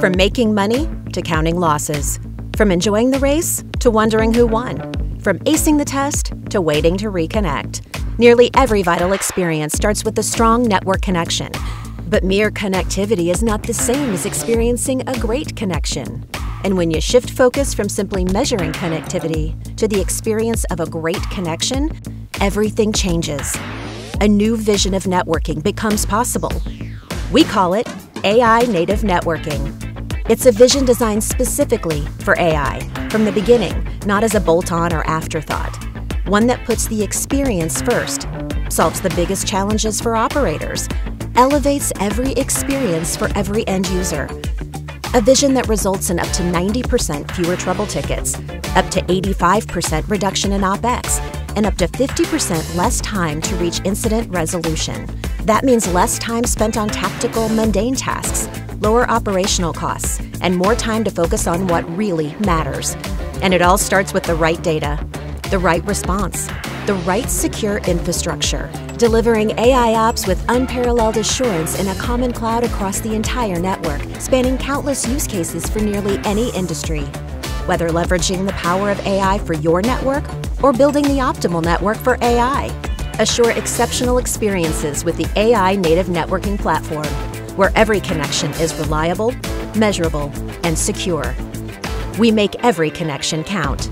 From making money to counting losses. From enjoying the race to wondering who won. From acing the test to waiting to reconnect. Nearly every vital experience starts with a strong network connection. But mere connectivity is not the same as experiencing a great connection. And when you shift focus from simply measuring connectivity to the experience of a great connection, everything changes. A new vision of networking becomes possible. We call it AI native networking. It's a vision designed specifically for AI from the beginning, not as a bolt on or afterthought. One that puts the experience first, solves the biggest challenges for operators, elevates every experience for every end user. A vision that results in up to 90% fewer trouble tickets, up to 85% reduction in OPEX, and up to 50% less time to reach incident resolution. That means less time spent on tactical, mundane tasks, lower operational costs, and more time to focus on what really matters. And it all starts with the right data, the right response, the right secure infrastructure, delivering AI ops with unparalleled assurance in a common cloud across the entire network, spanning countless use cases for nearly any industry. Whether leveraging the power of AI for your network or building the optimal network for AI, assure exceptional experiences with the AI native networking platform, where every connection is reliable, measurable, and secure. We make every connection count.